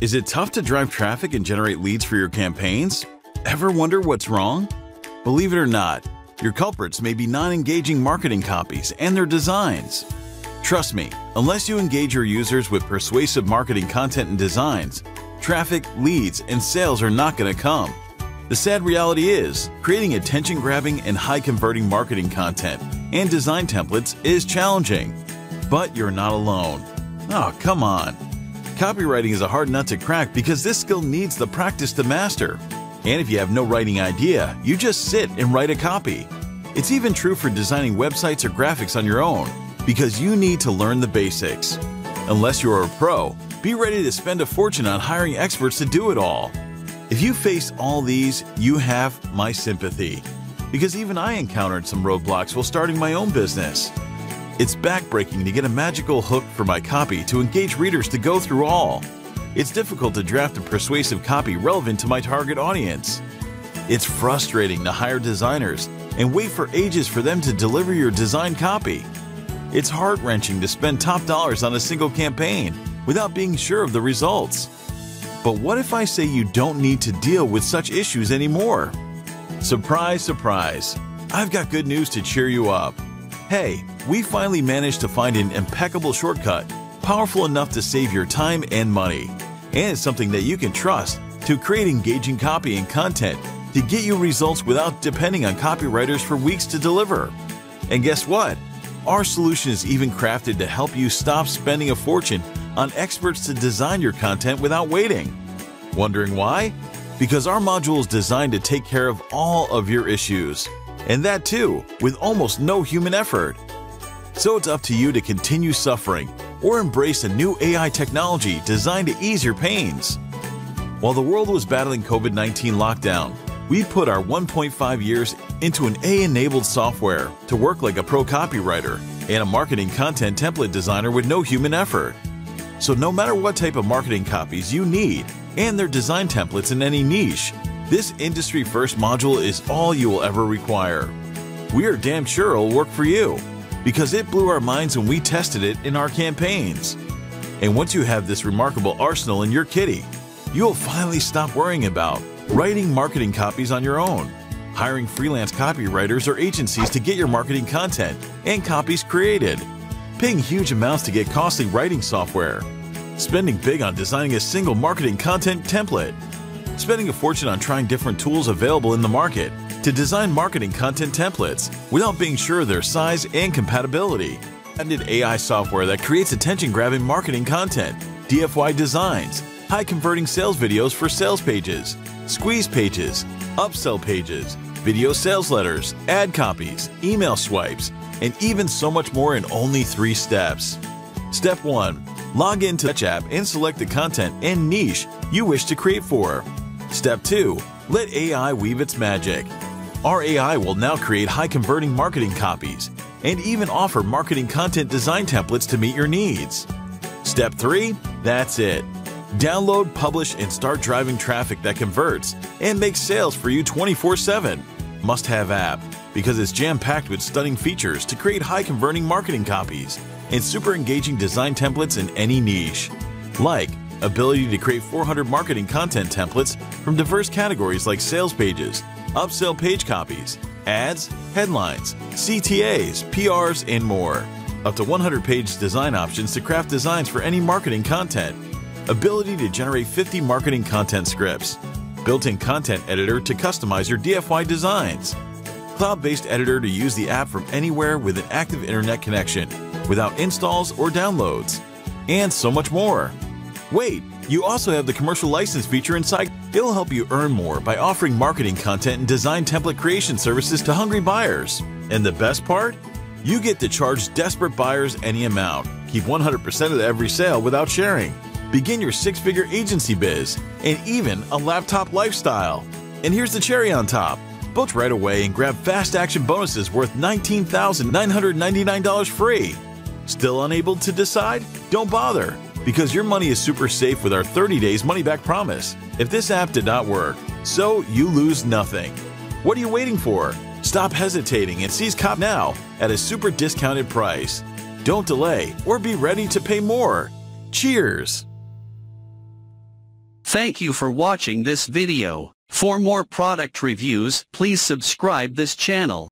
Is it tough to drive traffic and generate leads for your campaigns? Ever wonder what's wrong? Believe it or not, your culprits may be non engaging marketing copies and their designs. Trust me, unless you engage your users with persuasive marketing content and designs, traffic, leads, and sales are not going to come. The sad reality is, creating attention grabbing and high converting marketing content and design templates is challenging. But you're not alone. Oh, come on. Copywriting is a hard nut to crack because this skill needs the practice to master. And if you have no writing idea, you just sit and write a copy. It's even true for designing websites or graphics on your own because you need to learn the basics. Unless you're a pro, be ready to spend a fortune on hiring experts to do it all. If you face all these, you have my sympathy. Because even I encountered some roadblocks while starting my own business. It's backbreaking to get a magical hook for my copy to engage readers to go through all. It's difficult to draft a persuasive copy relevant to my target audience. It's frustrating to hire designers and wait for ages for them to deliver your design copy. It's heart wrenching to spend top dollars on a single campaign without being sure of the results. But what if I say you don't need to deal with such issues anymore? Surprise, surprise! I've got good news to cheer you up. Hey, we finally managed to find an impeccable shortcut, powerful enough to save your time and money, and something that you can trust to create engaging copy and content to get you results without depending on copywriters for weeks to deliver. And guess what? Our solution is even crafted to help you stop spending a fortune on experts to design your content without waiting. Wondering why? Because our module is designed to take care of all of your issues, and that too with almost no human effort. So it's up to you to continue suffering or embrace a new AI technology designed to ease your pains. While the world was battling COVID 19 lockdown, we put our 1.5 years into an AI enabled software to work like a pro copywriter and a marketing content template designer with no human effort. So, no matter what type of marketing copies you need and their design templates in any niche, this industry first module is all you will ever require. We are damn sure it'll work for you because it blew our minds when we tested it in our campaigns. And once you have this remarkable arsenal in your kitty, you'll finally stop worrying about writing marketing copies on your own, hiring freelance copywriters or agencies to get your marketing content and copies created, paying huge amounts to get costly writing software, spending big on designing a single marketing content template, spending a fortune on trying different tools available in the market to design marketing content templates without being sure of their size and compatibility, and AI software that creates attention-grabbing marketing content, DFY designs, high-converting sales videos for sales pages, squeeze pages, upsell pages, video sales letters, ad copies, email swipes, and even so much more in only three steps. Step 1. Log into the app and select the content and niche you wish to create for. Step 2. Let AI weave its magic. Our AI will now create high converting marketing copies and even offer marketing content design templates to meet your needs. Step 3. That's it. Download, publish, and start driving traffic that converts and makes sales for you 24 7. Must have app because it's jam packed with stunning features to create high converting marketing copies and super engaging design templates in any niche. Like ability to create 400 marketing content templates from diverse categories like sales pages, upsell page copies, ads, headlines, CTAs, PRs, and more. Up to 100 page design options to craft designs for any marketing content. Ability to generate 50 marketing content scripts. Built in content editor to customize your DFY designs. Cloud based editor to use the app from anywhere with an active internet connection without installs or downloads. And so much more. Wait, you also have the commercial license feature inside. It'll help you earn more by offering marketing content and design template creation services to hungry buyers. And the best part? You get to charge desperate buyers any amount. Keep 100% of every sale without sharing. Begin your six figure agency biz and even a laptop lifestyle. And here's the cherry on top. Book right away and grab fast action bonuses worth $19,999 free. Still unable to decide? Don't bother because your money is super safe with our 30 days money back promise. If this app did not work, so you lose nothing. What are you waiting for? Stop hesitating and seize COP now at a super discounted price. Don't delay or be ready to pay more. Cheers! Thank you for watching this video. For more product reviews, please subscribe this channel.